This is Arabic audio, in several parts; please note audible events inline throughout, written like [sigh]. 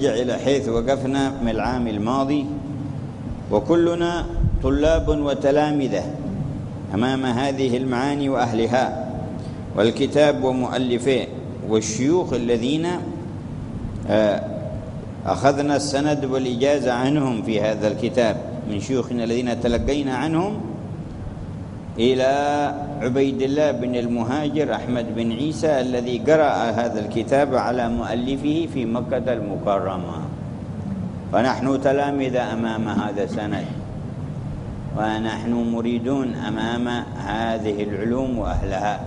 ونرجع إلى حيث وقفنا من العام الماضي وكلنا طلاب وتلامذة أمام هذه المعاني وأهلها والكتاب ومؤلفيه والشيوخ الذين آه، أخذنا السند والإجازة عنهم في هذا الكتاب من شيوخنا الذين تلقينا عنهم إلى عبيد الله بن المهاجر أحمد بن عيسى الذي قرأ هذا الكتاب على مؤلفه في مكة المكرمة. فنحن تلامذة أمام هذا السند. ونحن مريدون أمام هذه العلوم وأهلها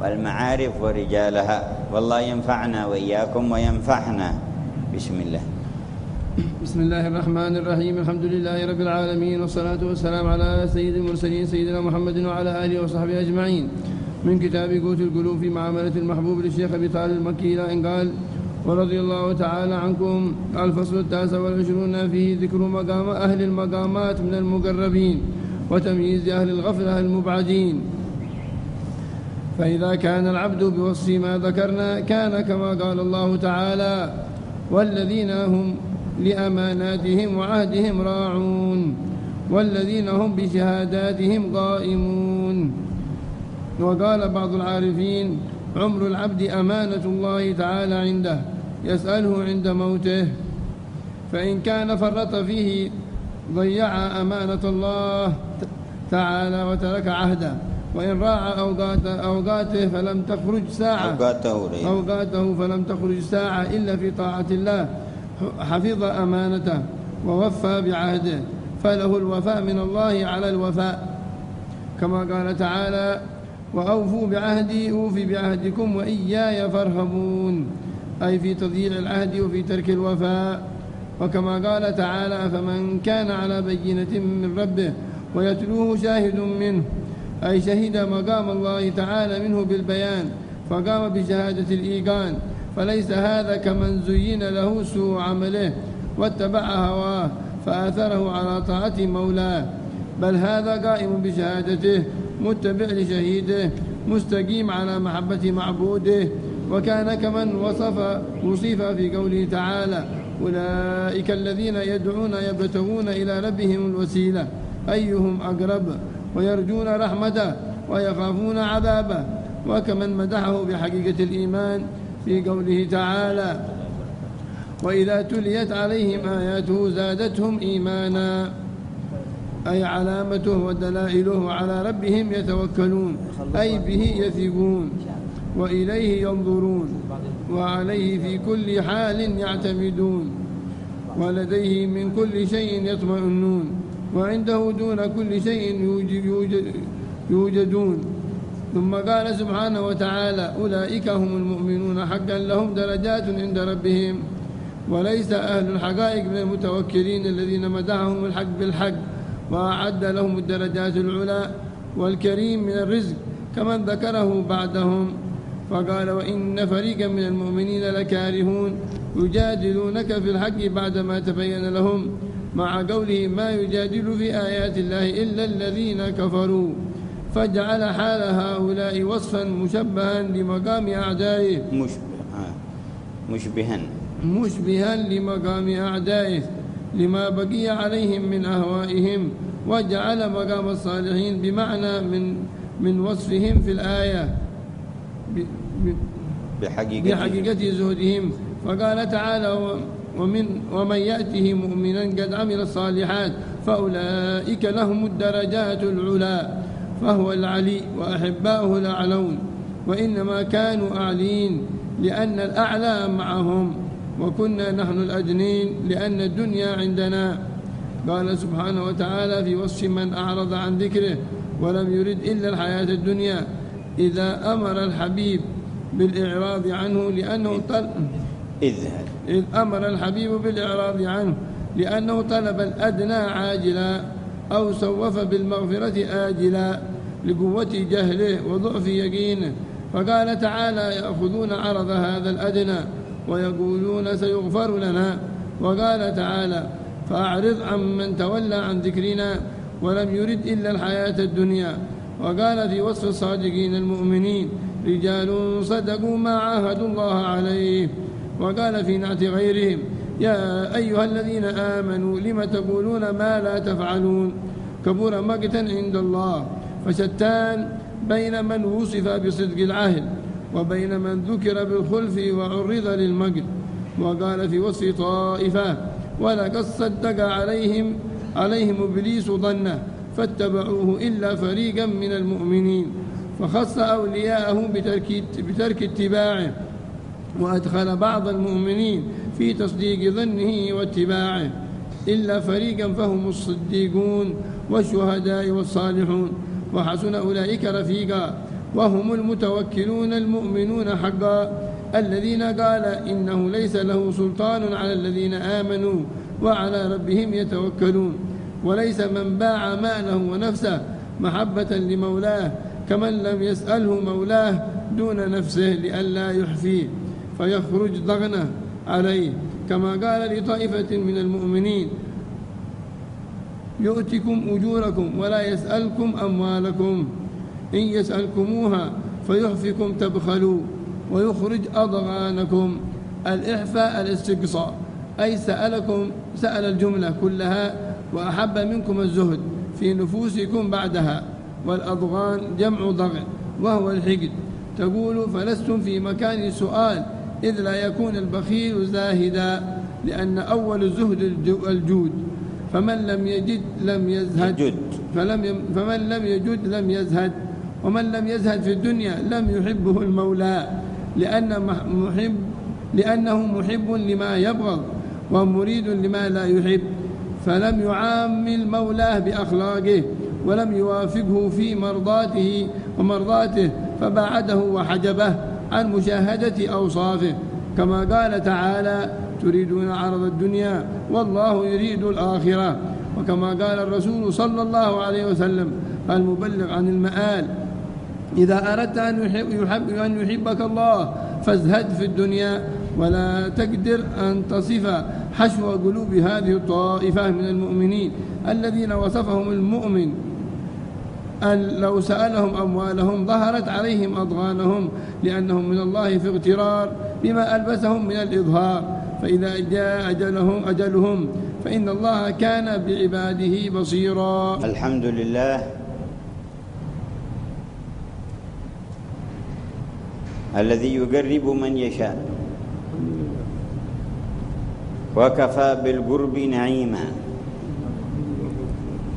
والمعارف ورجالها. والله ينفعنا وإياكم وينفعنا. بسم الله. بسم الله الرحمن الرحيم. الحمد لله رب العالمين والصلاة والسلام على سيد المرسلين سيدنا محمد وعلى آله وصحبه أجمعين. من كتاب قوت القلوب في معاملة المحبوب للشيخ أبي طالب المكي إلى أن قال ورضي الله تعالى عنكم الفصل التاسع والعشرون فيه ذكر مقام أهل المقامات من المقربين وتمييز أهل الغفلة المبعدين. فإذا كان العبد بوصف ما ذكرنا كان كما قال الله تعالى والذين هم لأماناتهم وعهدهم راعون والذين هم بشهاداتهم قائمون. وقال بعض العارفين عمر العبد أمانة الله تعالى عنده يسأله عند موته. فإن كان فرط فيه ضيع أمانة الله تعالى وترك عهده. وإن راعى أوقات أوقاته فلم تخرج ساعة. أوقاته أوقاته فلم تخرج ساعة إلا في طاعة الله. حفظ أمانته ووفى بعهده فله الوفاء من الله على الوفاء. كما قال تعالى وأوفوا بعهدي أوف بعهدكم وإياي فارهبون. أي في تضييع العهد وفي ترك الوفاء. وكما قال تعالى فمن كان على بينة من ربه ويتلوه شاهد منه. أي شهد مقام الله تعالى منه بالبيان فقام بشهادة الإيقان. فليس هذا كمن زين له سوء عمله واتبع هواه فآثره على طاعة مولاه. بل هذا قائم بشهادته متبع لشهيده مستقيم على محبة معبوده. وكان كمن وصف وصف في قوله تعالى أولئك الذين يدعون يبتغون إلى ربهم الوسيلة. أيهم أقرب؟ ويرجون رحمته ويخافون عذابه. وكمن مدحه بحقيقة الإيمان في قوله تعالى وإذا تليت عليهم آياته زادتهم إيمانا أي علامته ودلائله على ربهم يتوكلون أي به يثقون وإليه ينظرون وعليه في كل حال يعتمدون ولديه من كل شيء يطمئنون وعنده دون كل شيء يوجد يوجد يوجدون. ثم قال سبحانه وتعالى أولئك هم المؤمنون. حقا لهم درجات عند ربهم وليس أهل الحقائق من المتوكلين الذين مدحهم الحق بالحق وأعد لهم الدرجات العلى والكريم من الرزق كمن ذكره بعدهم. فقال وإن فريقا من المؤمنين لكارهون يجادلونك في الحق بعدما تبين لهم مع قوله ما يجادل في آيات الله إلا الذين كفروا. فجعل حال هؤلاء وصفا مشبها لمقام أعدائه. مشبه آه. مشبها. مشبها لمقام أعدائه لما بقي عليهم من أهوائهم وجعل مقام الصالحين بمعنى من من وصفهم في الآية. بحقيقة. بحقيقة زهدهم. فقال تعالى ومن ومن يأته مؤمنا قد عمل الصالحات فأولئك لهم الدرجات العلى. فهو العلي وأحباؤه الأعلون وإنما كانوا أعلين لأن الأعلى معهم وكنا نحن الأدنين لأن الدنيا عندنا. قال سبحانه وتعالى في وصف من أعرض عن ذكره ولم يرد إلا الحياة الدنيا إذا أمر الحبيب بالإعراض عنه لأنه طلب إذ إذ أمر الحبيب بالإعراض عنه لأنه طلب الأدنى عاجلا أو سوف بالمغفرة آجلا. لقوة جهله وضعف يقينه. فقال تعالى يأخذون عرض هذا الأدنى ويقولون سيغفر لنا. وقال تعالى فأعرض عن من تولى عن ذكرنا ولم يرد إلا الحياة الدنيا. وقال في وصف الصادقين المؤمنين رجال صدقوا ما عاهدوا الله عليه. وقال في نعت غيرهم يا أيها الذين آمنوا لم تقولون ما لا تفعلون؟ كبر مقتا عند الله. فشتان بين من وصف بصدق العهد وبين من ذكر بالخلف وعرض للمقت وقال في وصف طائفة ولقد صدق عليهم عليهم إبليس ظنه فاتبعوه إلا فريقا من المؤمنين فخص أولياءه بترك, بترك اتباعه وأدخل بعض المؤمنين في تصديق ظنه واتباعه إلا فريقا فهم الصديقون والشهداء والصالحون وحسن أولئك رفيقا وهم المتوكلون المؤمنون حقا الذين قال إنه ليس له سلطان على الذين آمنوا وعلى ربهم يتوكلون وليس من باع ماله ونفسه محبة لمولاه كمن لم يسأله مولاه دون نفسه لئلا يحفيه فيخرج ضغنه عليه كما قال لطائفة من المؤمنين يؤتكم أجوركم ولا يسألكم أموالكم. إن يسألكموها فيحفكم تبخلوا ويخرج أضغانكم. الإحفاء الاستقصاء أي سألكم سأل الجملة كلها وأحب منكم الزهد في نفوسكم بعدها. والأضغان جمع ضغن وهو الحقد. تقول فلستم في مكان سؤال إذ لا يكون البخيل زاهدا لأن أول الزهد الجود فمن لم يجد لم يزهد. فلم فمن لم يجد لم يزهد. ومن لم يزهد في الدنيا لم يحبه المولى لأن محب لأنه محب لما يبغض ومريد لما لا يحب. فلم يعامل مولاه بأخلاقه ولم يوافقه في مرضاته ومرضاته فبعده وحجبه عن مشاهدة أوصافه. كما قال تعالى تريدون عرض الدنيا والله يريد الآخرة. وكما قال الرسول صلى الله عليه وسلم المبلغ عن المآل إذا أردت أن, يحب يحب أن يحبك الله فازهد في الدنيا ولا تقدر أن تصف حشو قلوب هذه الطائفة من المؤمنين الذين وصفهم المؤمن. أن لو سألهم أموالهم ظهرت عليهم أضغانهم لأنهم من الله في اغترار بما ألبسهم من الإظهار. فإذا جاء أجلهم أجلهم فإن الله كان بعباده بصيرا. الحمد لله. الذي يقرب من يشاء. وكفى بالقرب نعيما.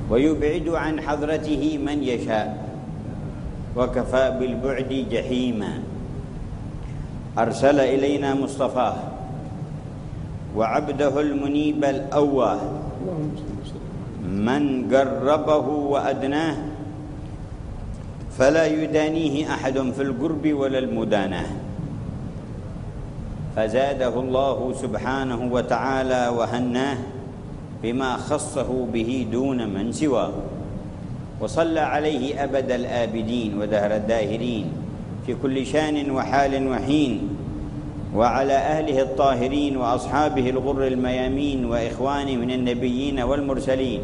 ويبعد عن حضرته من يشاء. وكفى بالبعد جحيما. أرسل إلينا مصطفاه وعبده المنيب الأواه من قربه وأدناه فلا يدانيه أحد في القرب ولا المداناه. فزاده الله سبحانه وتعالى وهناه بما خصه به دون من سواه. وصلى عليه أبد الآبدين ودهر الداهرين في كل شأن وحال وحين. وعلى أهله الطاهرين وأصحابه الغر الميامين وإخوانه من النبيين والمرسلين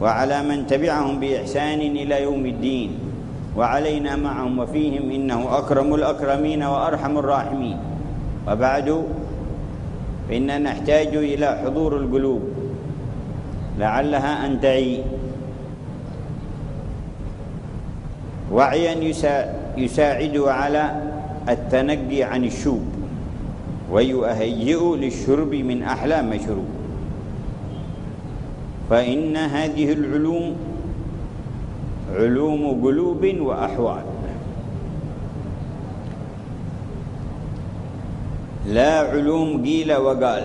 وعلى من تبعهم بإحسان إلى يوم الدين وعلينا معهم وفيهم إنه أكرم الأكرمين وأرحم الراحمين وبعد فإننا نحتاج إلى حضور القلوب لعلها أن تعي وعيا يساعد على التنقي عن الشوب ويهيئ للشرب من أحلى مشروب فإن هذه العلوم علوم قلوب وأحوال. لا علوم قيل وقال.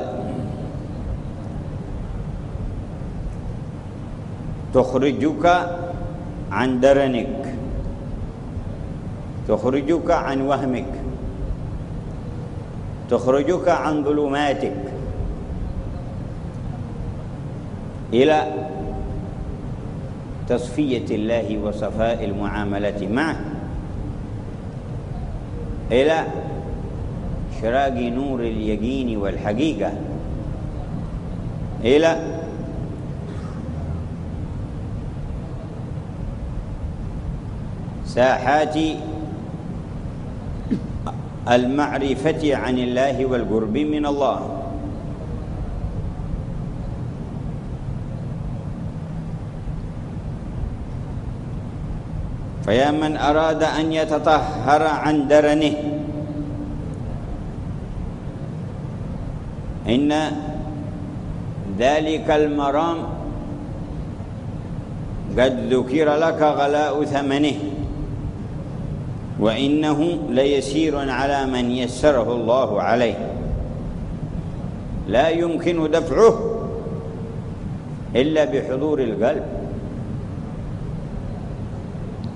تخرجك عن درنك. تخرجك عن وهمك. تخرجك عن ظلماتك إلى تصفية الله وصفاء المعاملة معه. إلى إشراق نور اليقين والحقيقة. إلى ساحات المعرفة عن الله والقرب من الله. فيا من أراد أن يتطهر عن درنه إن ذلك المرام قد ذكر لك غلاء ثمنه. وإنه ليسير على من يسره الله عليه. لا يمكن دفعه إلا بحضور القلب.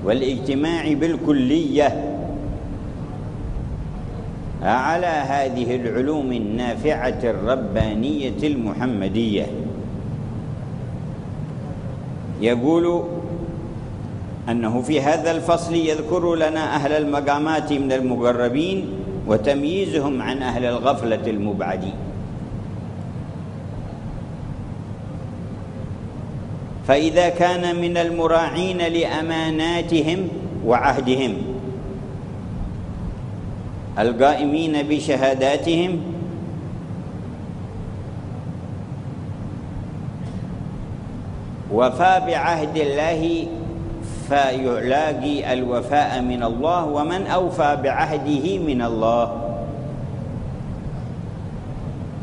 والاجتماع بالكلية على هذه العلوم النافعة الربانية المحمدية. يقول أنه في هذا الفصل يذكر لنا أهل المقامات من المقربين وتمييزهم عن أهل الغفلة المبعدين فإذا كان من المراعين لأماناتهم وعهدهم القائمين بشهاداتهم وفى بعهد الله فيلاقي الوفاء من الله ومن أوفى بعهده من الله.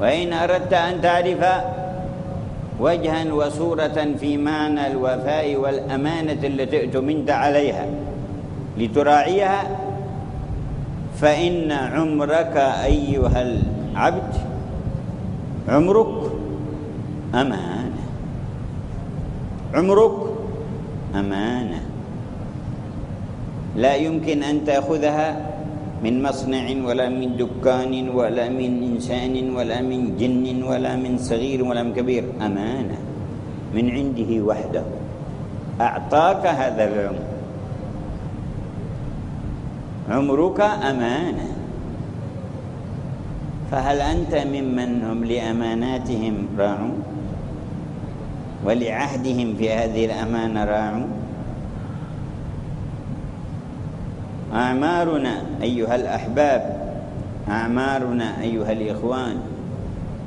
وإن أردت أن تعرف وجها وصورة في معنى الوفاء والأمانة التي اؤتمنت عليها لتراعيها فإن عمرك أيها العبد عمرك أمانة. عمرك أمانة. لا يمكن أن تأخذها من مصنع ولا من دكان ولا من إنسان ولا من جن ولا من صغير ولا من كبير. أمانة. من عنده وحده. أعطاك هذا العمر. عمرك أمانة. فهل أنت ممن هم لأماناتهم راعون؟ ولعهدهم في هذه الأمانة راعون؟ أعمارنا أيها الأحباب أعمارنا أيها الإخوان.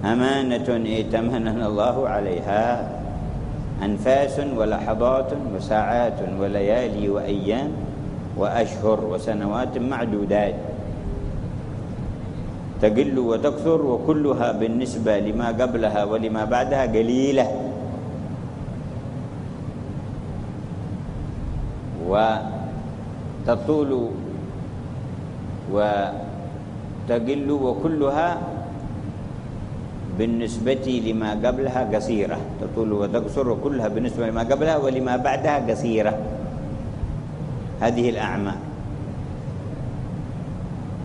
أمانة ائتمننا الله عليها. أنفاس ولحظات وساعات وليالي وأيام وأشهر وسنوات معدودات. تقل وتكثر وكلها بالنسبة لما قبلها ولما بعدها قليلة. وتطول وتقل وكلها بالنسبة لما قبلها قصيرة. تطول وتقصر وكلها بالنسبة لما قبلها ولما بعدها قصيرة. هذه الأعمال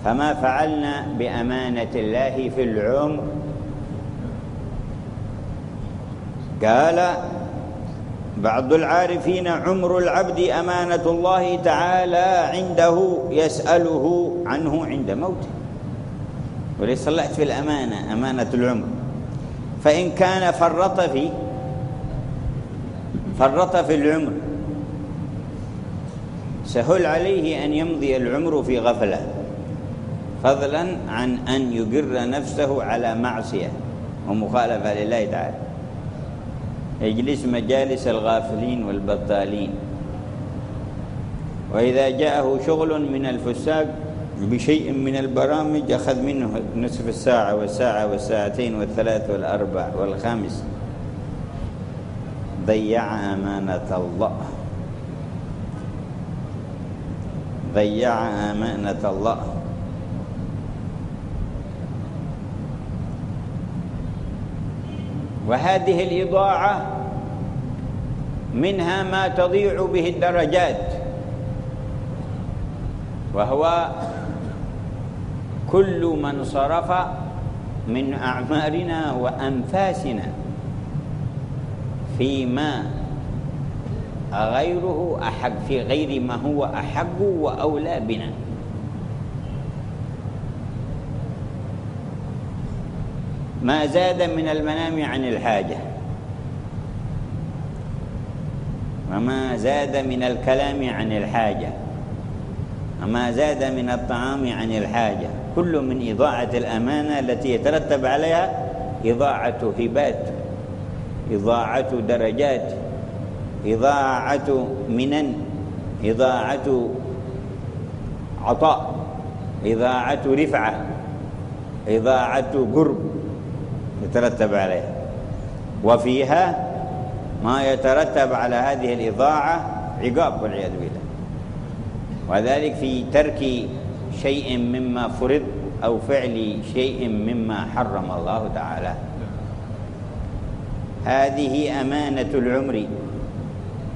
فما فعلنا بأمانة الله في العمر؟ قال بعض العارفين عمر العبد أمانة الله تعالى عنده يسأله عنه عند موته. وليس صلحت في الأمانة أمانة العمر. فإن كان فرط في فرط في العمر سهل عليه أن يمضي العمر في غفلة فضلا عن أن يقر نفسه على معصية ومخالفة لله تعالى. يجلس مجالس الغافلين والبطالين. وإذا جاءه شغل من الفساق بشيء من البرامج أخذ منه نصف الساعة والساعة والساعتين والثلاث والأربع والخامس. ضيع أمانة الله. ضيع أمانة الله. وهذه الإضاعة منها ما تضيع به الدرجات وهو كل من صرف من أعمارنا وأنفاسنا فيما غيره أحق في غير ما هو أحق وأولى بنا. ما زاد من المنام عن الحاجة. وما زاد من الكلام عن الحاجة. ما زاد من الطعام عن الحاجة. كل من إضاعة الأمانة التي يترتب عليها إضاعة هبات إضاعة درجات إضاعة منن إضاعة عطاء إضاعة رفعة إضاعة قرب. يترتب عليها وفيها ما يترتب على هذه الإضاعة عقاب والعياذ بالله. وذلك في ترك شيء مما فرض أو فعل شيء مما حرم الله تعالى. هذه أمانة العمر.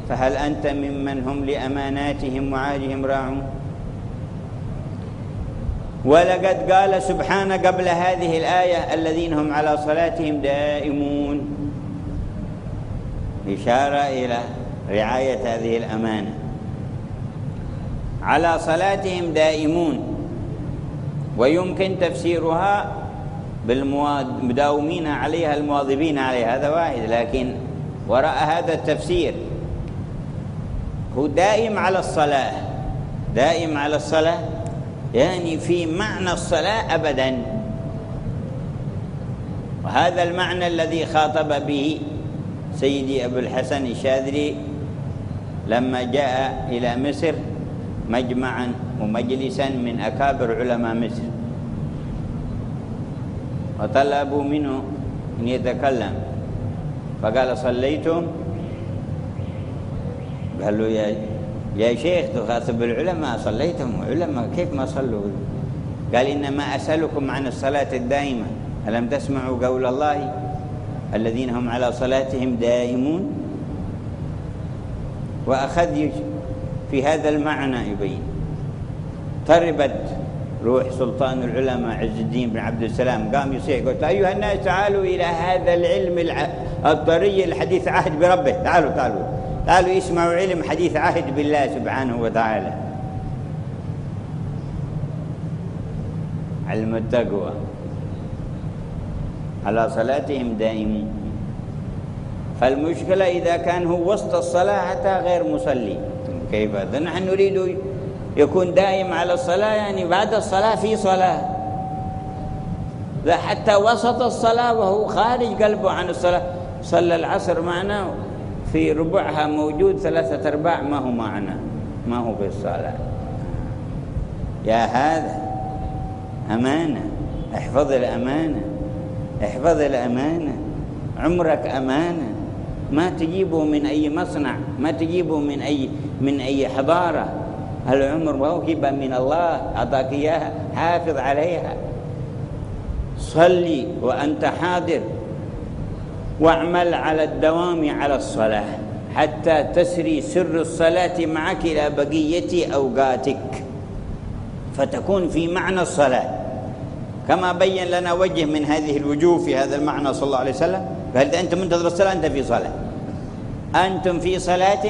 فهل أنت ممن هم لأماناتهم وعاجهم راعون؟ ولقد قال سبحانه قبل هذه الآية الذين هم على صلاتهم دائمون. إشارة إلى رعاية هذه الأمانة. على صلاتهم دائمون. ويمكن تفسيرها بالمداومين عليها المواظبين عليها. هذا واحد لكن وراء هذا التفسير. هو دائم على الصلاة. دائم على الصلاة. يعني في معنى الصلاة أبدا. وهذا المعنى الذي خاطب به سيدي أبو الحسن الشاذلي لما جاء إلى مصر مجمعا ومجلسا من أكابر علماء مصر. وطلبوا منه أن يتكلم. فقال صليتم؟ قال له يا يا شيخ تخاطب العلماء صليتم علماء كيف ما صلوا؟ قال إنما أسألكم عن الصلاة الدائمة. ألم تسمعوا قول الله؟ الذين هم على صلاتهم دائمون. وأخذ في هذا المعنى يبين. طربت روح سلطان العلماء عز الدين بن عبد السلام. قام يصيح قلت أيها الناس تعالوا إلى هذا العلم الطري الحديث عهد بربه. تعالوا تعالوا. تعالوا اسمعوا علم حديث عهد بالله سبحانه وتعالى. علم التقوى. على صلاتهم دائمون فالمشكلة إذا كان هو وسط الصلاة حتى غير مصلي. كيف؟ هذا نحن نريد يكون دائم على الصلاة يعني بعد الصلاة في صلاة. لا حتى وسط الصلاة وهو خارج قلبه عن الصلاة صلى العصر معنا. في ربعها موجود ثلاثة أرباع ما هو معنا ما هو في الصلاة يا هذا أمانة احفظ الأمانة احفظ الأمانة عمرك أمانة. ما تجيبه من أي مصنع ما تجيبه من أي من أي حضارة. العمر موهبة من الله أعطاك إياها حافظ عليها. صلي وأنت حاضر. واعمل على الدوام على الصلاة حتى تسري سر الصلاة معك إلى بقية أوقاتك. فتكون في معنى الصلاة. كما بين لنا وجه من هذه الوجوه في هذا المعنى صلى الله عليه وسلم. قال أنت منتظر الصلاة؟ أنت في صلاة. أنتم في صلاة؟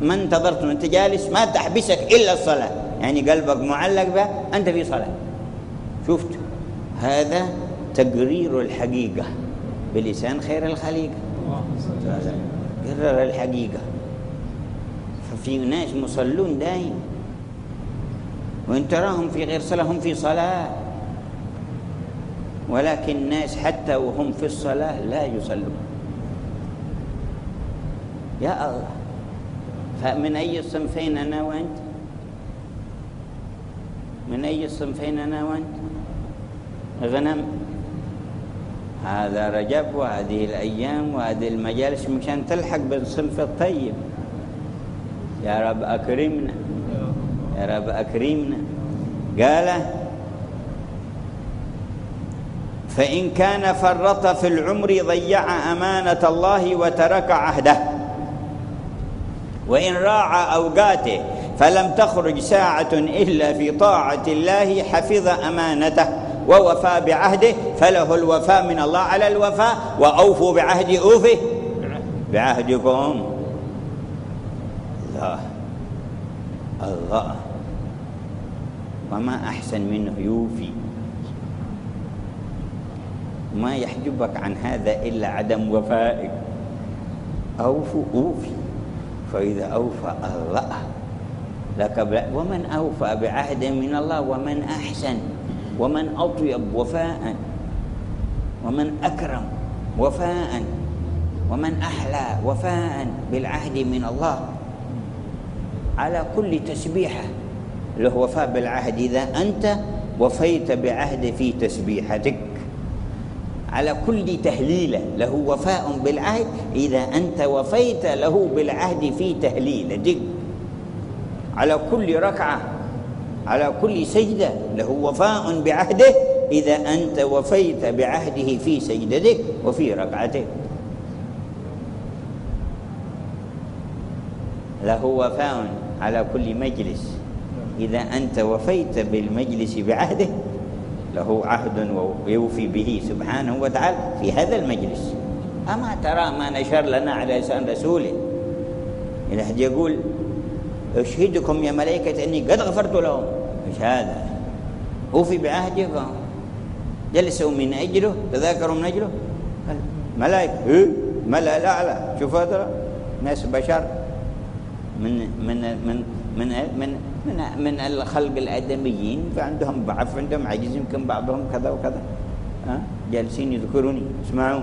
ما انتظرتم أنت جالس؟ ما تحبسك إلا الصلاة. يعني قلبك معلق بها أنت في صلاة. شفت؟ هذا تقرير الحقيقة. بلسان خير الخليقة. قرر الحقيقة. ففي ناس مصلون دائم وإن تراهم في غير صلاة هم في صلاة. ولكن الناس حتى وهم في الصلاة لا يصلون. يا الله. فمن أي الصنفين أنا وأنت؟ من أي الصنفين أنا وأنت؟ غنم. هذا رجب وهذه الأيام وهذه المجالس مشان تلحق بالصنف الطيب. يا رب أكرمنا. يا رب أكرمنا. قال فإن كان فرط في العمر ضيع أمانة الله وترك عهده. وإن راعى أوقاته فلم تخرج ساعة إلا في طاعة الله حفظ أمانته. ووفى بعهده فله الوفاء من الله على الوفاء وأوفوا بعهد أوفه. بعهدكم. الله. الله. وما أحسن منه يوفي ما يحجبك عن هذا إلا عدم وفائك أوفوا أوفي. فإذا أوفى الله لك ومن أوفى بعهد من الله ومن أحسن. ومن أطيب وفاء ومن أكرم وفاء ومن أحلى وفاء بالعهد من الله. على كل تسبيحة له وفاء بالعهد. إذا أنت وفيت بعهد في تسبيحتك على كل تهليلة له وفاء بالعهد. إذا أنت وفيت له بالعهد في تهليلتك على كل ركعة على كل سجدة له وفاء بعهده إذا أنت وفيت بعهده في سجدتك وفي ركعتك. له وفاء على كل مجلس إذا أنت وفيت بالمجلس بعهده له عهد ويوفي به سبحانه وتعالى في هذا المجلس. أما ترى ما نشر لنا على لسان رسوله إذا أحد يقول أشهدكم يا ملائكة أني قد غفرت لهم. إيش هذا. أوفي بعهدكم جلسوا من أجله تذاكروا من أجله. ملائكة. إيه؟ ملأ الأعلى. شوف هذا. ناس بشر. من من من من من من, من الخلق الأدميين. فعندهم ضعف عندهم عجز يمكن بعضهم كذا وكذا. ها؟ جالسين يذكروني. اسمعوا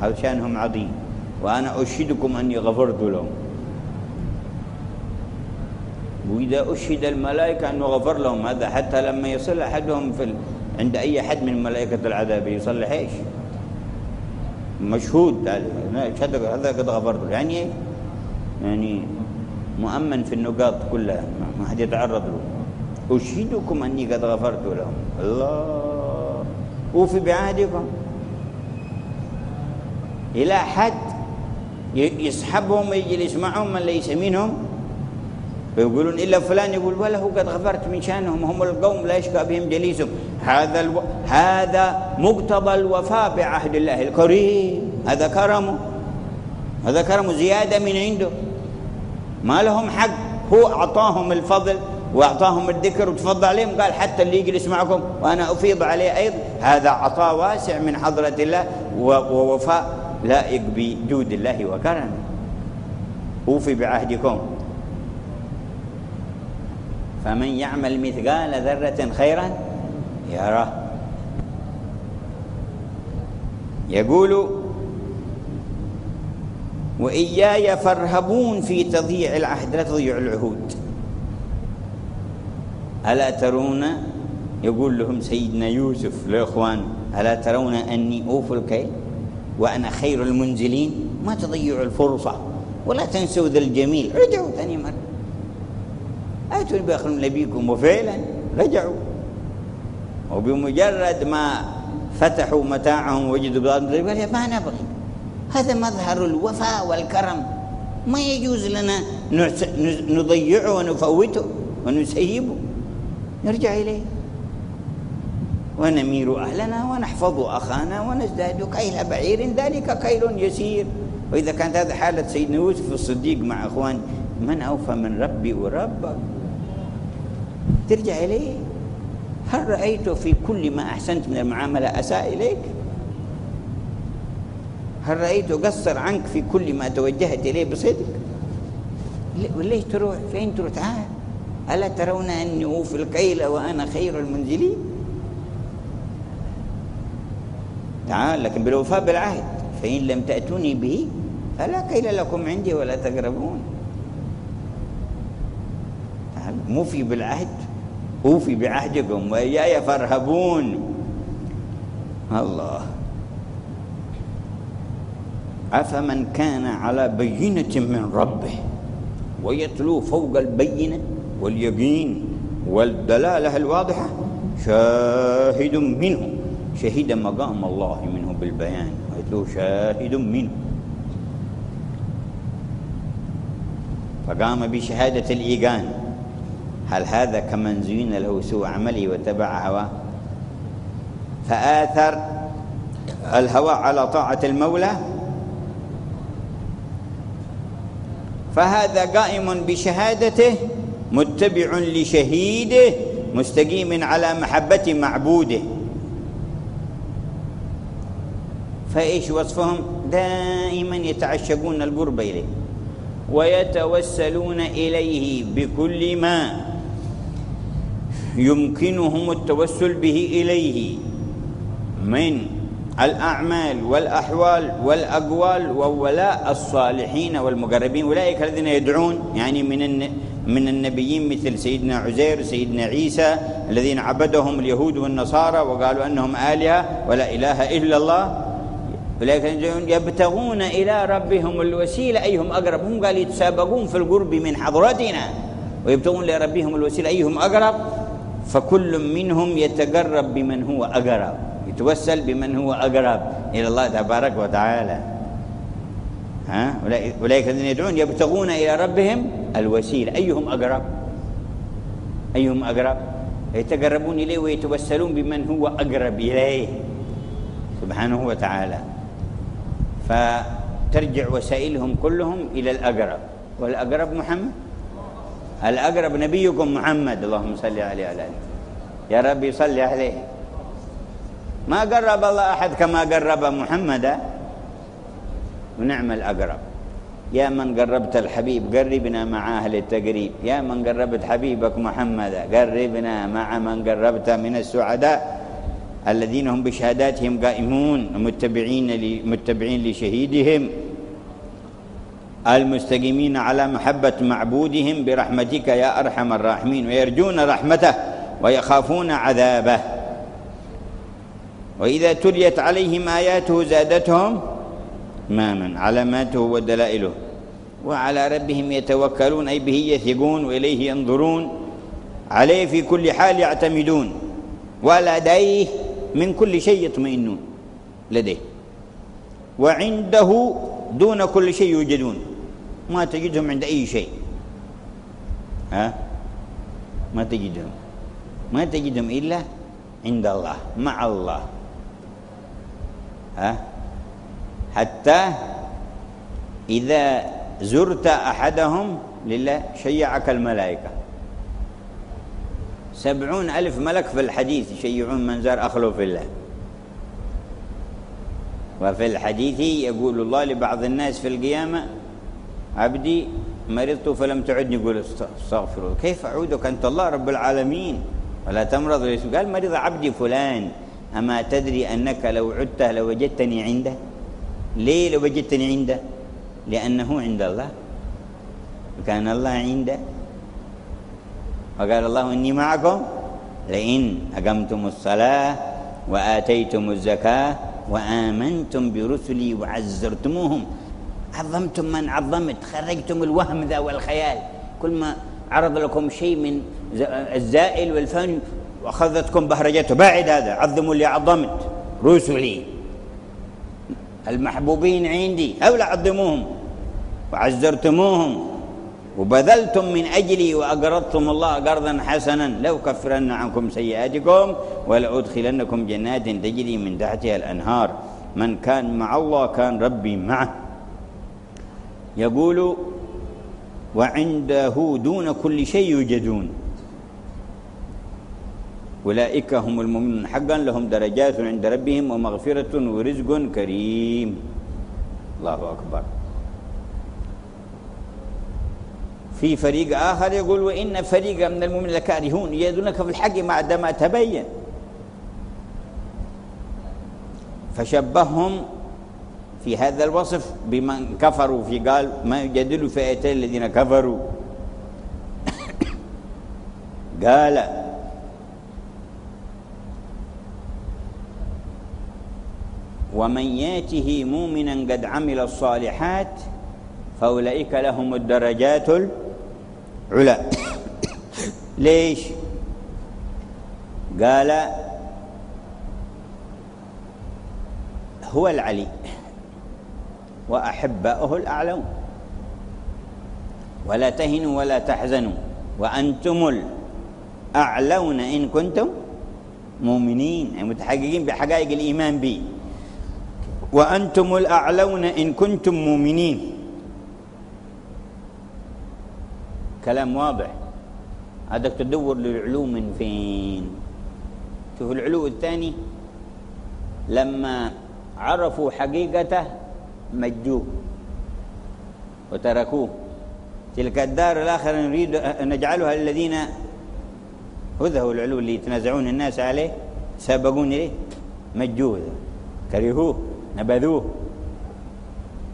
هذا شأنهم عظيم. وأنا أشهدكم أني غفرت لهم. وإذا أشهد الملائكة أنه غفر لهم هذا حتى لما يصل أحدهم في ال... عند أي أحد من ملائكة العذاب يصلح إيش؟ مشهود. هذا قد غفرت له. يعني إيه؟ يعني مؤمن في النقاط كلها ما حد يتعرض له. أشهدكم أني قد غفرت لهم. الله. أوفي بعهدكم. إلى حد يسحبهم ويجلس معهم من ليس منهم؟ فيقولون إلا فلان يقول وله قد غفرت من شأنهم هم القوم لا يشكى بهم جليسهم. هذا ألو... هذا مقتضى الوفاء بعهد الله الكريم. هذا كرمه هذا كرمه زيادة من عنده. ما لهم حق. هو أعطاهم الفضل وأعطاهم الذكر وتفضل عليهم. قال حتى اللي يجلس معكم وأنا أفيض عليه أيضا. هذا عطاء واسع من حضرة الله ووفاء لائق بجود الله وكرمه. أوفي بعهدكم. فمن يعمل مثقال ذرة خيرا يرى. يقول وإياي فارهبون في تضييع العهد. لا تضيعوا العهود. ألا ترون؟ يقول لهم سيدنا يوسف لإخوان ألا ترون أني أوفي الكيل وأنا خير المنزلين؟ ما تضيعوا الفرصة. ولا تنسوا ذا الجميل. رجعوا ثاني مرة. آتوا بآخر نبيكم وفعلا رجعوا. وبمجرد ما فتحوا متاعهم وجدوا بضاعة ما نبغي. هذا مظهر الوفاء والكرم. ما يجوز لنا نضيعه ونفوته ونسيبه. نرجع إليه. ونمير أهلنا ونحفظ أخانا ونزداد كيل بعير. ذلك كيل يسير. وإذا كانت هذه حالة سيدنا يوسف الصديق مع أخوان من أوفى من ربي وربك؟ ترجع إليه؟ هل رأيت في كل ما أحسنت من المعاملة أساء إليك؟ هل رأيت قصر عنك في كل ما توجهت إليه بصدق؟ وليش تروح؟ فين تروح؟ تعال ألا ترون أني أوفي الكيل وأنا خير المنزلين؟ تعال لكن بالوفاء بالعهد فإن لم تأتوني به فلا كيل لكم عندي ولا تقربون. تعال موفي بالعهد. أوفي بعهدكم وإياي فارهبون الله. أفمن كان على بينة من ربه ويتلو فوق البينة واليقين والدلالة الواضحة شاهد منه. شهد مقام الله منه بالبيان ويتلو شاهد منه. فقام بشهادة الإيقان. هل هذا كمن زين له سوء عمله واتبع هواه؟ فآثر الهوى على طاعة المولى. فهذا قائم بشهادته متبع لشهيده مستقيم على محبة معبوده. فإيش وصفهم؟ دائما يتعشقون القرب إليه ويتوسلون إليه بكل ما يمكنهم التوسل به إليه من الأعمال والأحوال والأقوال وولاء الصالحين والمقربين. أولئك الذين يدعون يعني من من النبيين مثل سيدنا عزير سيدنا عيسى الذين عبدهم اليهود والنصارى وقالوا أنهم آلهة ولا إله إلا الله. أولئك يبتغون إلى ربهم الوسيلة. أيهم أقرب؟ هم قال يتسابقون في القرب من حضرتنا. ويبتغون لربهم الوسيلة. أيهم أقرب؟ فكل منهم يتقرب بمن هو أقرب يتوسل بمن هو أقرب إلى الله تبارك وتعالى. ها؟ أولئك الذين يدعون يبتغون إلى ربهم الوسيلة. أيهم أقرب؟ أيهم أقرب؟ يتقربون إليه ويتوسلون بمن هو أقرب إليه سبحانه وتعالى. فترجع وسائلهم كلهم إلى الأقرب. والأقرب محمد؟ الأقرب نبيكم محمد. اللهم صل عليه وعلى آله. يا ربي صل عليه. ما قرب الله أحد كما قرب محمدا ونعم الأقرب. يا من قربت الحبيب قربنا مع أهل التقريب. يا من قربت حبيبك محمدا قربنا مع من قربت من السعداء. الذين هم بشهاداتهم قائمون متبعين متبعين لشهيدهم. المستقيمين على محبة معبودهم برحمتك يا أرحم الراحمين ويرجون رحمته ويخافون عذابه. وإذا تليت عليهم آياته زادتهم ماما علاماته ودلائله وعلى ربهم يتوكلون أي به يثقون وإليه ينظرون عليه في كل حال يعتمدون. ولديه من كل شيء يطمئنون لديه. وعنده دون كل شيء يوجدون. ما تجدهم عند أي شيء. ها؟ ما تجدهم. ما تجدهم إلا عند الله مع الله. ها؟ حتى إذا زرت أحدهم لله شيعك الملائكة. سبعون ألف ملك في الحديث يشيعون من زار أخلو في الله. وفي الحديث يقول الله لبعض الناس في القيامة عبدي مرضت فلم تعدني يقول أستغفر الله. كيف أعودك؟ أنت الله رب العالمين. ولا تمرض. قال مرض عبدي فلان. أما تدري أنك لو عدته لوجدتني عنده؟ ليه لو وجدتني عنده؟ لأنه عند الله. وكان الله عنده؟ وقال الله إني معكم؟ لئن أقمتم الصلاة وآتيتم الزكاة وآمنتم برسلي وعزرتموهم. عظمتم من عظمت خرجتم الوهم ذا والخيال. كل ما عرض لكم شيء من الزائل والفاني واخذتكم بهرجته. بعد هذا عظموا اللي عظمت. رسلي المحبوبين عندي هؤلاء عظموهم. وعزرتموهم. وبذلتم من أجلي وأقرضتم الله قرضا حسنا. لو كفرن عنكم سيئاتكم ولأدخلنكم جنات تجري من تحتها الأنهار. من كان مع الله كان ربي معه. يقول وعنده دون كل شيء يوجدون. أولئك هم المؤمنون حقا لهم درجات عند ربهم ومغفرة ورزق كريم. الله أكبر. في فريق آخر يقول وإن فريقا من المؤمنين لكارهون يدونك في الحق ما عندما تبين. فشبههم في هذا الوصف بمن كفروا في قال ما يجادل فئتين الذين كفروا. [coughs] قال ومن ياته مؤمنا قد عمل الصالحات فأولئك لهم الدرجات العلى. [coughs] ليش؟ قال هو العلي. وأحباؤه الأعلون. ولا تهنوا ولا تحزنوا وأنتم الأعلون إن كنتم مؤمنين يعني متحققين بحقائق الإيمان به وأنتم الأعلون إن كنتم مؤمنين. كلام واضح. هذاك تدور للعلو من فين؟ شوف العلو الثاني لما عرفوا حقيقته مجوه وتركوه. تلك الدار الآخرة نريد أن نجعلها للذين هذه العلو اللي يتنازعون الناس عليه سابقون إليه. مجوه كرهوه. نبذوه.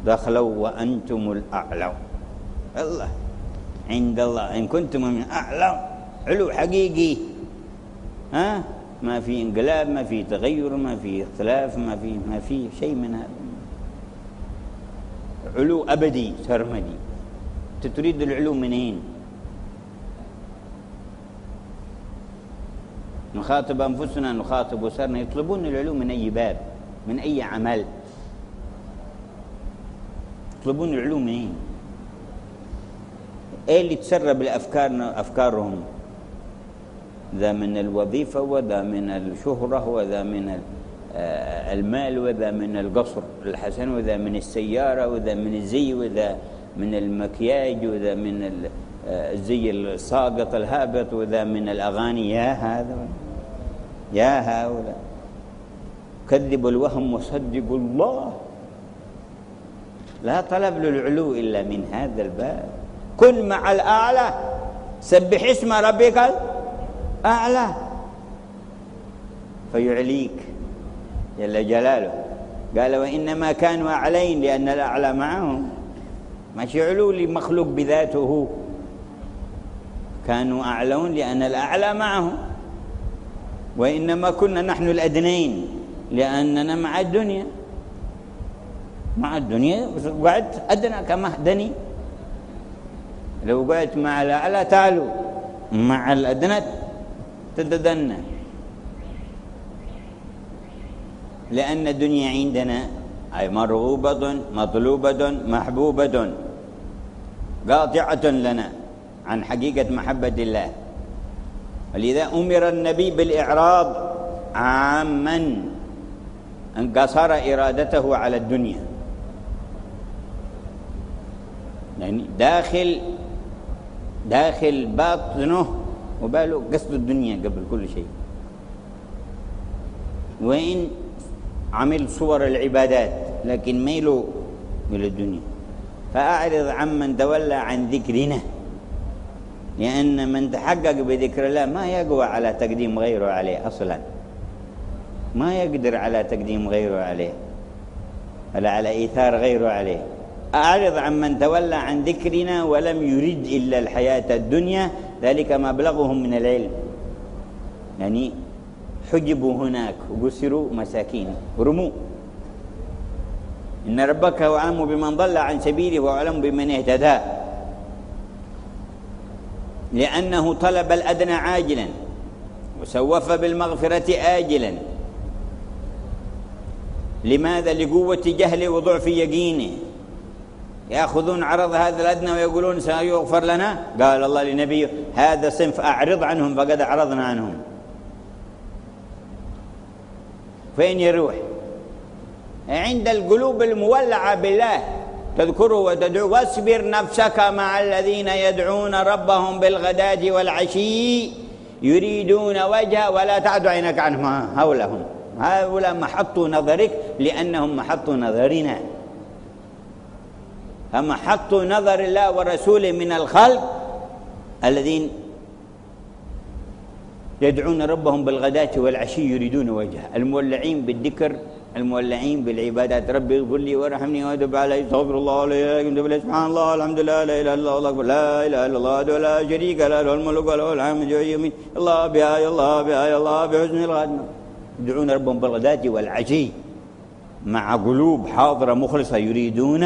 دخلوا وأنتم الأعلى. الله. عند الله. إن كنتم من أعلى. علو حقيقي. ها؟ ما في انقلاب ما في تغير ما في اختلاف ما في ما في شيء من هذا. علو أبدي سرمدي. تريد العلو منين؟ نخاطب أنفسنا نخاطب أسرنا يطلبون العلو من أي باب من أي عمل. يطلبون العلو منين؟ إيه اللي تسرب لافكارنا أفكارهم؟ ذا من الوظيفة وذا من الشهرة وذا من آه، المال وذا من القصر الحسن وذا من السيارة وذا من الزي وذا من المكياج وذا من آه، الزي الساقط الهابط وذا من الأغاني. يا هذا يا هؤلاء. كذبوا الوهم وصدقوا الله. لا طلب للعلو إلا من هذا الباب. كن مع الأعلى. سبح اسم ربك الأعلى. فيعليك. جل جلاله. قال وإنما كانوا أعلين لأن الأعلى معهم. ماشي علو لمخلوق بذاته كانوا أعلون لأن الأعلى معهم. وإنما كنا نحن الأدنين لأننا مع الدنيا. مع الدنيا وقعدت أدنى كما دني لو قعدت مع الأعلى تعلو. مع الأدنى تتدنى. لأن الدنيا عندنا أي مرغوبة مطلوبة محبوبة قاطعة لنا عن حقيقة محبة الله. ولذا أمر النبي بالإعراض عاما أن قصر إرادته على الدنيا. يعني داخل داخل باطنه وباله قصد الدنيا قبل كل شيء. وإن عمل صور العبادات لكن ميله إلى الدنيا. فأعرض عمن تولى عن ذكرنا لأن من تحقق بذكر الله ما يقوى على تقديم غيره عليه أصلا. ما يقدر على تقديم غيره عليه ولا على إيثار غيره عليه. أعرض عن من تولى عن ذكرنا ولم يرد إلا الحياة الدنيا ذلك مبلغهم من العلم. يعني حجبوا هناك وقسروا مساكين. رموا. إن ربك أعلم بمن ضل عن سبيله وأعلم بمن اهتدى. لأنه طلب الأدنى عاجلا وسوف بالمغفرة آجلا. لماذا؟ لقوة جهله وضعف يقينه يأخذون عرض هذا الأدنى ويقولون سيغفر لنا؟ قال الله لنبيه هذا صنف أعرض عنهم فقد أعرضنا عنهم. فين يروح؟ عند القلوب المولعة بالله. تذكره وتدعو. واصبر نفسك مع الذين يدعون ربهم بالغداة والعشي. يريدون وجهه ولا تعد عينك عنهم. هؤلاء هؤلاء محط نظرك لأنهم محط نظرنا. أما حط نظر الله ورسوله من الخلق الذين يدعون ربهم بالغداة والعشي يريدون وجهه. المولعين بالذكر المولعين بالعبادات. ربي اغفر لي وارحمني وادب علي. استغفر الله لا سبحان الله الحمد لله لا إله إلا الله لا إله إلا الله لا شريك له له الملك وله الحمد يوم الله بها الله بها الله بحسن الخاتمه يدعون ربهم بالغداة والعشي مع قلوب حاضرة مخلصة يريدون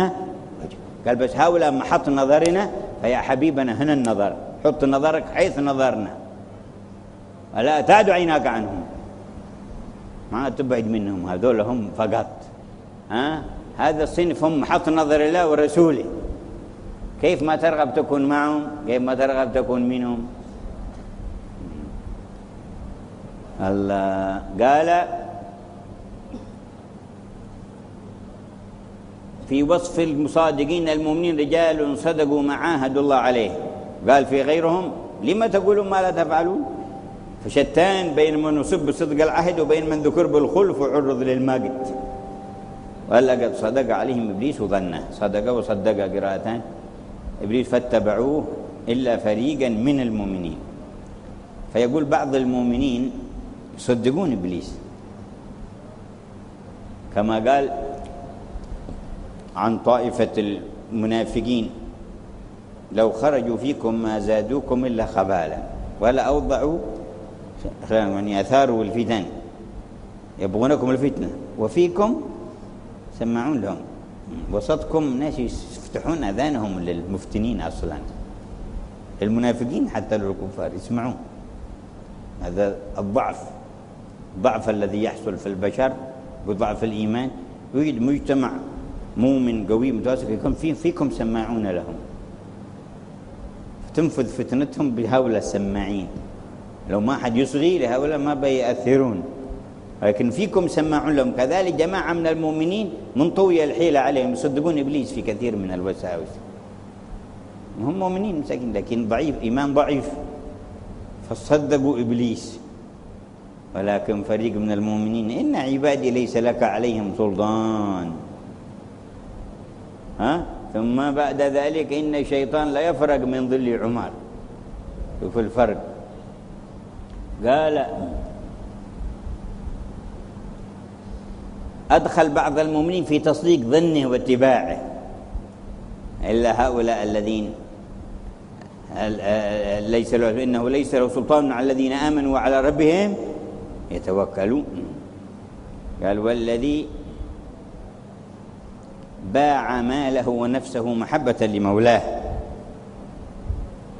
قال بس هؤلاء محط نظرنا فيا حبيبنا هنا النظر. حط نظرك حيث نظرنا. ولا تعد عيناك عنهم؟ ما تبعد منهم هذول هم فقط. ها؟ هذا الصنف هم محط نظر الله ورسوله. كيف ما ترغب تكون معهم؟ كيف ما ترغب تكون منهم؟ الله. قال في وصف المصادقين المؤمنين رجال صدقوا ما عاهدوا الله عليه. قال في غيرهم لما تقولون ما لا تفعلون؟ فشتان بين من نصب بصدق العهد وبين من ذكر بالخلف وعرض للمقت وهل قد صدق عليهم إبليس وظنه صدق وصدق قراءتان. إبليس فاتبعوه إلا فريقا من المؤمنين. فيقول بعض المؤمنين يصدقون إبليس. كما قال عن طائفة المنافقين لو خرجوا فيكم ما زادوكم إلا خبالا ولا أوضعوا يعني أثاروا الفتن. يبغونكم الفتنة. وفيكم سمعون لهم. وسطكم ناس يفتحون أذانهم للمفتنين أصلا. المنافقين حتى للكفار يسمعون. هذا الضعف. الضعف الذي يحصل في البشر بضعف الإيمان. يوجد مجتمع مؤمن قوي متواصل يكون في فيكم سماعون لهم. تنفذ فتنتهم بهؤلاء السماعين. لو ما حد يصغي لهؤلاء ما بيأثرون. لكن فيكم سماعون لهم. كذلك جماعة من المؤمنين منطوية الحيلة عليهم يصدقون إبليس في كثير من الوساوس. هم مؤمنين مساكين لكن ضعيف إيمان ضعيف. فصدقوا إبليس. ولكن فريق من المؤمنين إن عبادي ليس لك عليهم سلطان. ها؟ ثم بعد ذلك إن الشيطان لا يفرق من ظل عمر. شوف الفرق. قال أدخل بعض المؤمنين في تصديق ظنه واتباعه. إلا هؤلاء الذين ليس له إنه ليس له سلطان على الذين آمنوا وعلى ربهم يتوكلون. قال والذي باع ماله ونفسه محبة لمولاه.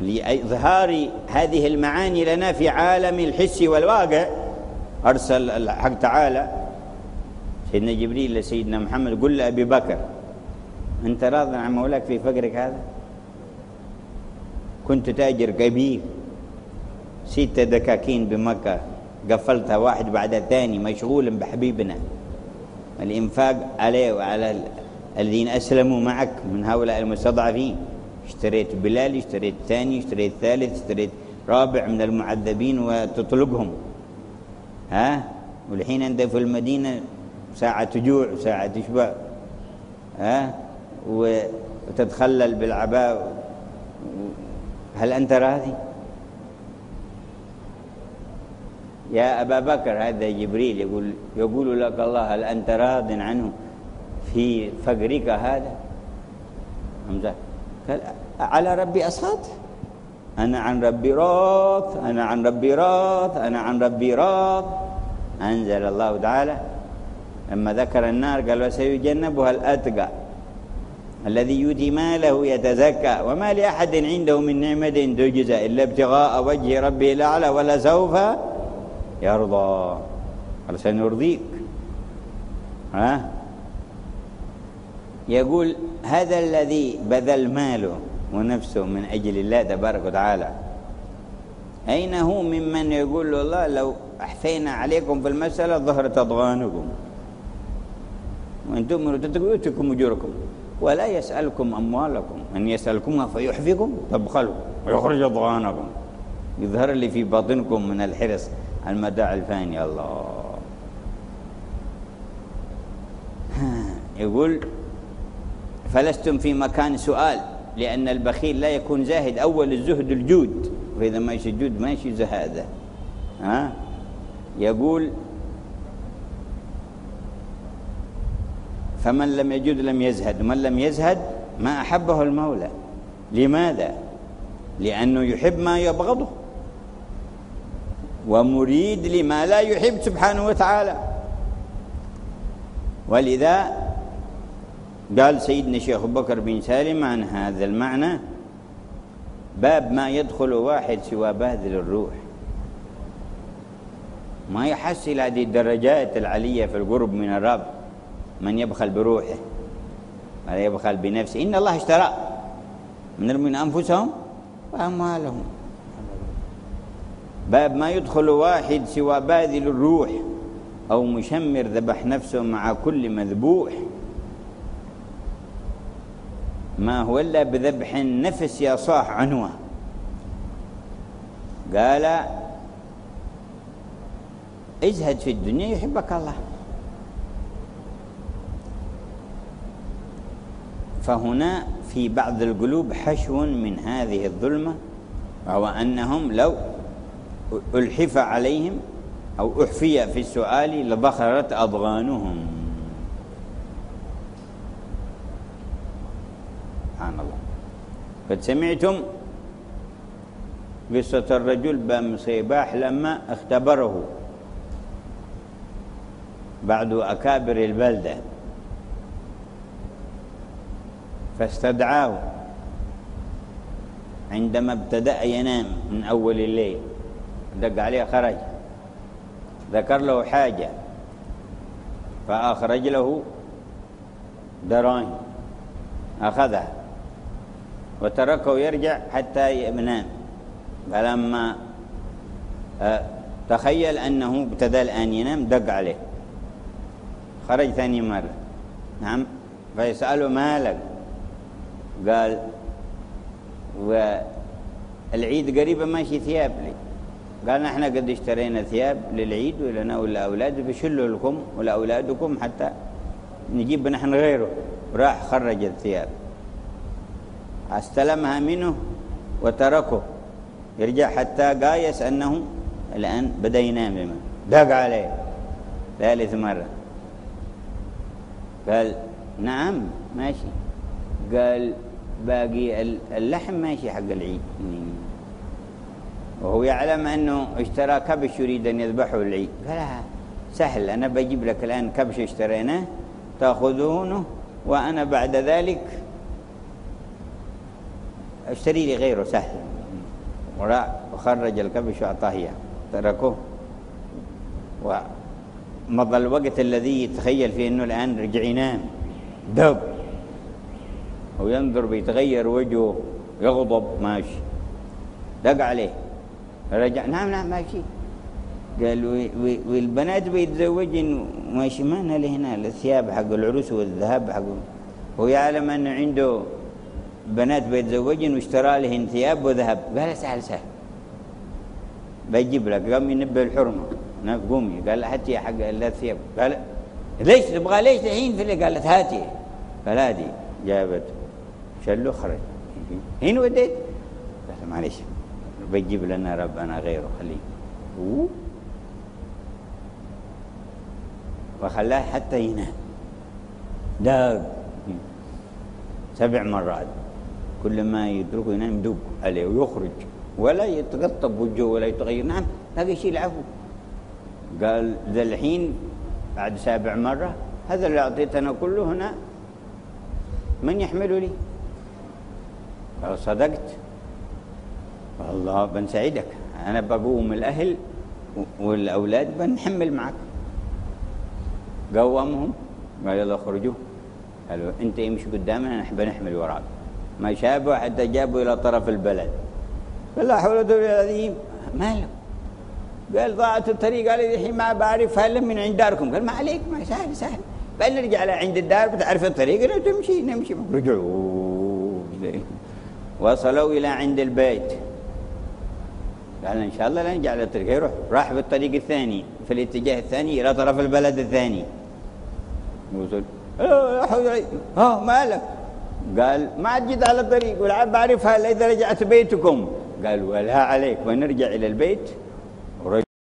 لإظهار هذه المعاني لنا في عالم الحس والواقع. أرسل الحق تعالى. سيدنا جبريل لسيدنا محمد قل لأبي بكر أنت راض عن مولاك في فقرك هذا؟ كنت تاجر كبير ستة دكاكين بمكة قفلتها واحد بعد الثاني مشغول بحبيبنا. الإنفاق عليه وعلى الذين أسلموا معك من هؤلاء المستضعفين. اشتريت بلال اشتريت ثاني اشتريت ثالث اشتريت رابع من المعذبين وتطلقهم. ها؟ والحين أنت في المدينة ساعة جوع وساعة تشبع ها؟ وتتخلل بالعباء. هل أنت راضي؟ يا أبا بكر هذا جبريل يقول يقول لك الله هل أنت راض عنه في فقرك هذا؟ حمزة. قال على ربي أسخط أنا عن ربي راض أنا عن ربي راض أنا عن ربي راض. أنزل الله تعالى لما ذكر النار قال وسيجنبها الأتقى الذي يؤتي ماله يتزكى وما لأحد عنده من نعمة تجزى إلا ابتغاء وجه ربه الأعلى ولا سوف يرضى. قال سنرضيك. ها؟ يقول هذا الذي بذل ماله ونفسه من أجل الله تبارك وتعالى. أين هو ممن يقول له الله لو أحفينا عليكم في المسألة ظهرت أضغانكم. وإن تؤمنوا تتقوا يؤتكم أجوركم. ولا يسألكم أموالكم. أن يسألكمها فيحفكم تبخلوا ويخرج أضغانكم. يظهر لي في باطنكم من الحرص المداع الفاني الله. يقول فلستم في مكان سؤال لأن البخيل لا يكون زاهد أول الزهد الجود. وإذا ما يشي الجود ما يشي زهادة. ها؟ يقول فمن لم يجد لم يزهد. ومن لم يزهد ما أحبه المولى. لماذا؟ لأنه يحب ما يبغضه. ومريد لما لا يحب سبحانه وتعالى. ولذا قال سيدنا أبو بكر بن سالم عن هذا المعنى باب ما يدخل واحد سوى باذل الروح ما يحصل هذه الدرجات العلية في القرب من الرب من يبخل بروحه ولا يبخل بنفسه. إن الله اشترى من من أنفسهم وأموالهم. باب ما يدخل واحد سوى باذل الروح أو مشمر ذبح نفسه مع كل مذبوح. ما هو إلا بذبح النفس يا صاح عنوة. قال ازهد في الدنيا يحبك الله. فهنا في بعض القلوب حشو من هذه الظلمة وهو أنهم لو ألحف عليهم أو أحفي في السؤال لبخرت أضغانهم سبحان الله قد سمعتم قصة الرجل بن صيباح لما اختبره بعض أكابر البلدة. فاستدعاه عندما ابتدأ ينام من أول الليل. دق عليه خرج. ذكر له حاجة. فأخرج له دراهم. أخذها. وتركه يرجع حتى ينام فلما آه، تخيل أنه ابتدى الآن ينام دق عليه. خرج ثاني مرة. نعم؟ فيسأله ما لك؟ قال والعيد قريبة ماشي ثياب لي قال نحن قد اشترينا ثياب للعيد ولنا والأولاد بشلوا لكم ولأولادكم حتى نجيب نحن غيره. راح خرج الثياب. أستلمها منه وتركه. يرجع حتى قايس أنه الآن بدأ ينام دق عليه ثالث مرة. قال نعم ماشي. قال باقي اللحم ماشي حق العيد. وهو يعلم أنه اشترى كبش يريد أن يذبحه العيد. قال سهل أنا بجيب لك الآن كبش اشتريناه تأخذونه وأنا بعد ذلك أشتري لي غيره سهل. وراح وخرج الكبش وأعطاه إياه. تركوه ومضى الوقت الذي يتخيل فيه أنه الآن رجع ينام دب وينظر بيتغير وجهه يغضب ماشي. دق عليه. رجع نعم نعم ماشي. قال والبنات بيتزوجن. ماشي ما لنا هنا الثياب حق العروس والذهب حق. هو يعلم أنه عنده بنات بيتزوجن واشترى لهن ثياب وذهب. قال سهل سهل. بيجيب لك. قام ينبه الحرمة. قومي قال هاتي حق الثياب. قال ليش تبغى؟ ليش الحين في قالت هاتي. قال هاتي. جابت. شلو؟ خرج. هنا وديت؟ قال معلش بيجيب لنا ربنا غيره. خليه. وخلاه حتى ينام داق. سبع مرات. كل ما يتركه ينام يدق عليه ويخرج. ولا يتقطب وجهه ولا يتغير. نعم هذا شيء العفو. قال ذا الحين بعد سابع مرة هذا اللي أعطيتنا كله هنا. من يحمله لي؟ قال صدقت. والله بنساعدك. أنا بقوم الأهل والأولاد بنحمل معك. قومهم قال يلا اخرجوا قالوا أنت امشي قدامنا نحن بنحمل وراك. ما شابوا حتى جابوا إلى طرف البلد. قال لا حول ولا قوة إلا بالله. قال ضاعت الطريق قال الحين ما بعرف هل من عند داركم. قال ما عليك ما سهل سهل. بل نرجع عند الدار بتعرف الطريق تمشي نمشي. رجعوا. وصلوا إلى عند البيت. قال إن شاء الله لا نرجع الطريق. يروح راح بالطريق الثاني في الاتجاه الثاني إلى طرف البلد الثاني. وصل ها مالك قال ما عاد على الطريق ولا بعرفها إذا رجعت بيتكم. قال ولا عليك ونرجع إلى البيت.